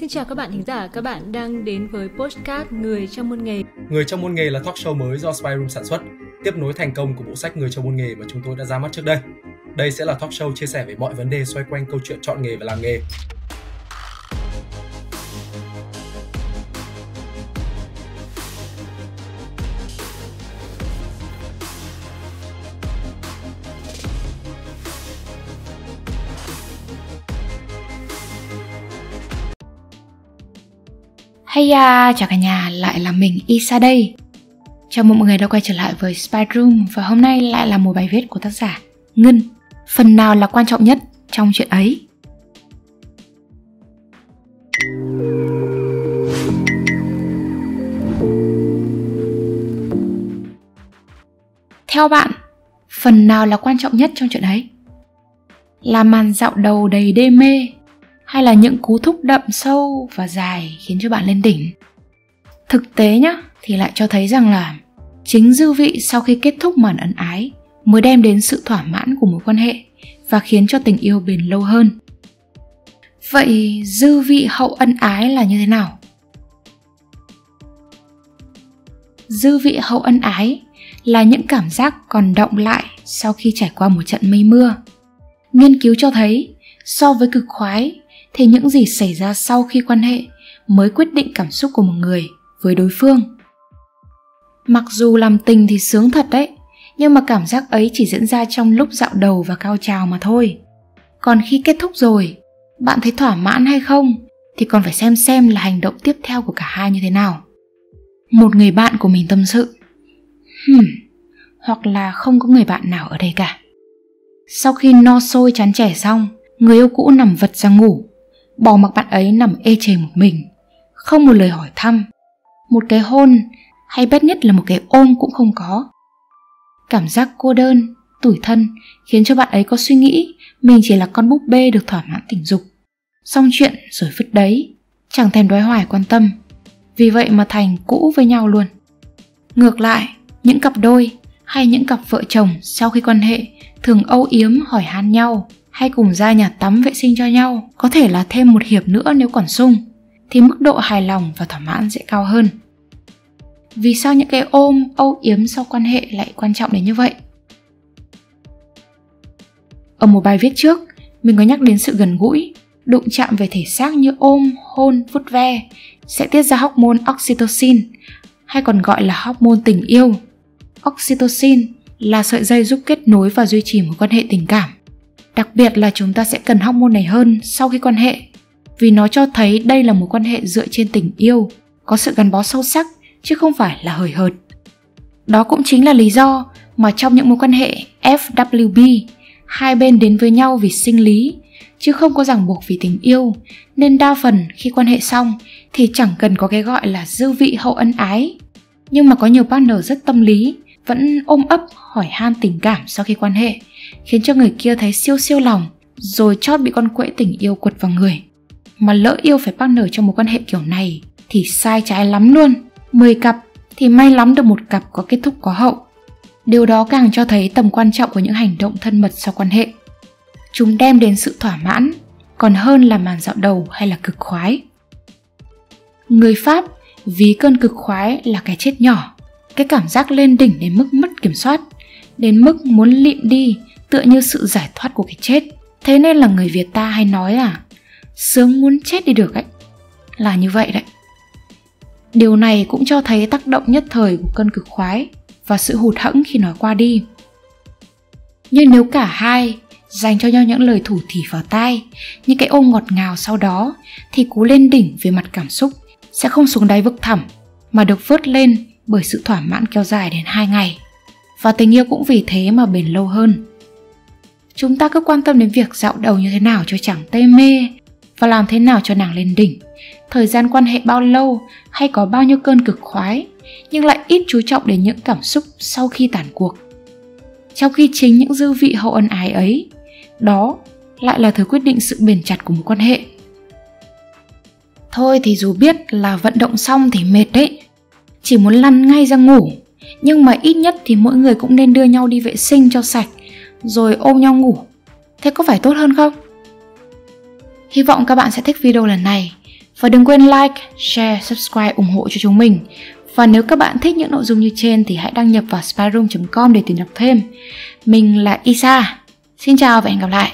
Xin chào các bạn thính giả, các bạn đang đến với postcard Người trong môn nghề. Người trong môn nghề là talk show mới do Spyroom sản xuất, tiếp nối thành công của bộ sách Người trong môn nghề mà chúng tôi đã ra mắt trước đây. Đây sẽ là talk show chia sẻ về mọi vấn đề xoay quanh câu chuyện chọn nghề và làm nghề. Hay à, chào cả nhà, lại là mình Isa đây. Chào mừng mọi người đã quay trở lại với Spy Room và hôm nay lại là một bài viết của tác giả Ngân. Phần nào là quan trọng nhất trong chuyện ấy? Theo bạn, phần nào là quan trọng nhất trong chuyện ấy? Là màn dạo đầu đầy đê mê hay là những cú thúc đậm sâu và dài khiến cho bạn lên đỉnh? Thực tế nhá, thì lại cho thấy rằng là chính dư vị sau khi kết thúc màn ân ái mới đem đến sự thỏa mãn của mối quan hệ và khiến cho tình yêu bền lâu hơn. Vậy dư vị hậu ân ái là như thế nào? Dư vị hậu ân ái là những cảm giác còn động lại sau khi trải qua một trận mây mưa. Nghiên cứu cho thấy, so với cực khoái thì những gì xảy ra sau khi quan hệ mới quyết định cảm xúc của một người với đối phương. Mặc dù làm tình thì sướng thật đấy nhưng mà cảm giác ấy chỉ diễn ra trong lúc dạo đầu và cao trào mà thôi. Còn khi kết thúc rồi bạn thấy thỏa mãn hay không thì còn phải xem xem là hành động tiếp theo của cả hai như thế nào. Một người bạn của mình tâm sự hmm, hoặc là không có người bạn nào ở đây cả. Sau khi no sôi chán trẻ xong người yêu cũ nằm vật ra ngủ bỏ mặc bạn ấy nằm ê chề một mình, không một lời hỏi thăm. Một cái hôn, hay bét nhất là một cái ôm cũng không có. Cảm giác cô đơn, tủi thân khiến cho bạn ấy có suy nghĩ mình chỉ là con búp bê được thỏa mãn tình dục. Xong chuyện rồi vứt đấy, chẳng thèm đoái hoài quan tâm. Vì vậy mà thành cũ với nhau luôn. Ngược lại, những cặp đôi hay những cặp vợ chồng sau khi quan hệ thường âu yếm hỏi han nhau hay cùng ra nhà tắm vệ sinh cho nhau, có thể là thêm một hiệp nữa nếu còn sung, thì mức độ hài lòng và thỏa mãn sẽ cao hơn. Vì sao những cái ôm, âu yếm sau quan hệ lại quan trọng đến như vậy? Ở một bài viết trước, mình có nhắc đến sự gần gũi, đụng chạm về thể xác như ôm, hôn, vuốt ve sẽ tiết ra hormone oxytocin hay còn gọi là hormone tình yêu. Oxytocin là sợi dây giúp kết nối và duy trì mối quan hệ tình cảm Đặc biệt là chúng ta sẽ cần hormone này hơn sau khi quan hệ vì nó cho thấy đây là một quan hệ dựa trên tình yêu, có sự gắn bó sâu sắc chứ không phải là hời hợt. Đó cũng chính là lý do mà trong những mối quan hệ FWB, hai bên đến với nhau vì sinh lý chứ không có ràng buộc vì tình yêu, nên đa phần khi quan hệ xong thì chẳng cần có cái gọi là dư vị hậu ân ái. Nhưng mà có nhiều partner rất tâm lý, vẫn ôm ấp hỏi han tình cảm sau khi quan hệ khiến cho người kia thấy siêu siêu lòng, rồi chót bị con quẫy tình yêu quật vào người. Mà lỡ yêu phải partner trong một quan hệ kiểu này, thì sai trái lắm luôn. 10 cặp, thì may lắm được một cặp có kết thúc có hậu. Điều đó càng cho thấy tầm quan trọng của những hành động thân mật sau quan hệ. Chúng đem đến sự thỏa mãn, còn hơn là màn dạo đầu hay là cực khoái. Người pháp ví cơn cực khoái là cái chết nhỏ. Cái cảm giác lên đỉnh đến mức mất kiểm soát, đến mức muốn lịm đi tựa như sự giải thoát của cái chết. Thế nên là người việt ta hay nói là sướng muốn chết đi được ấy. Là như vậy đấy. Điều này cũng cho thấy tác động nhất thời của cơn cực khoái và sự hụt hẫng khi nói qua đi. Nhưng nếu cả hai dành cho nhau những lời thủ thỉ vào tai, những cái ôm ngọt ngào sau đó, thì cú lên đỉnh về mặt cảm xúc sẽ không xuống đáy vực thẳm, mà được vớt lên bởi sự thỏa mãn kéo dài đến hai ngày. Và tình yêu cũng vì thế mà bền lâu hơn chúng ta cứ quan tâm đến việc dạo đầu như thế nào cho chẳng tê mê và làm thế nào cho nàng lên đỉnh. Thời gian quan hệ bao lâu hay có bao nhiêu cơn cực khoái, nhưng lại ít chú trọng đến những cảm xúc sau khi tàn cuộc. Trong khi chính những dư vị hậu ân ái ấy, đó lại là thứ quyết định sự bền chặt của một quan hệ. Thôi thì dù biết là vận động xong thì mệt đấy. Chỉ muốn lăn ngay ra ngủ, nhưng mà ít nhất thì mỗi người cũng nên đưa nhau đi vệ sinh cho sạch rồi ôm nhau ngủ thế có phải tốt hơn không hy vọng các bạn sẽ thích video lần này Và đừng quên like, share, subscribe ủng hộ cho chúng mình. Và nếu các bạn thích những nội dung như trên thì hãy đăng nhập vào spyroom.com để tìm đọc thêm. Mình là Isa. Xin chào và hẹn gặp lại.